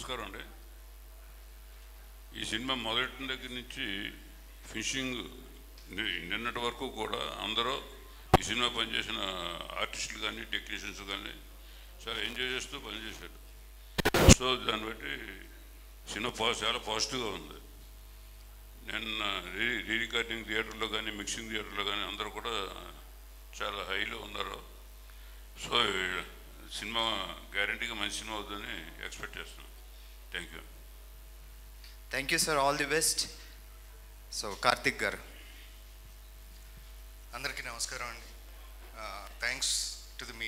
నమస్కారం అండి. ఈ సినిమా మొదటి దగ్గర నుంచి ఫినిషింగ్ నిన్నటి వరకు కూడా అందరూ ఈ సినిమా పనిచేసిన ఆర్టిస్టులు కానీ టెక్నీషియన్స్ కానీ చాలా ఎంజాయ్ చేస్తూ పనిచేశారు. సో దాన్ని బట్టి సినిమా పా చాలా పాజిటివ్గా ఉంది. నిన్న రీ రీ రికార్డింగ్ థియేటర్లో కానీ మిక్సింగ్ థియేటర్లో కానీ అందరూ కూడా చాలా హైలో ఉన్నారు. సో సినిమా గ్యారంటీగా మంచి సినిమా అవుతుందని expect చేస్తున్నాను thank you thank you sir all the best so Karthik గారు అందరికీ నమస్కారం అండి థ్యాంక్స్ టు ది మీడియా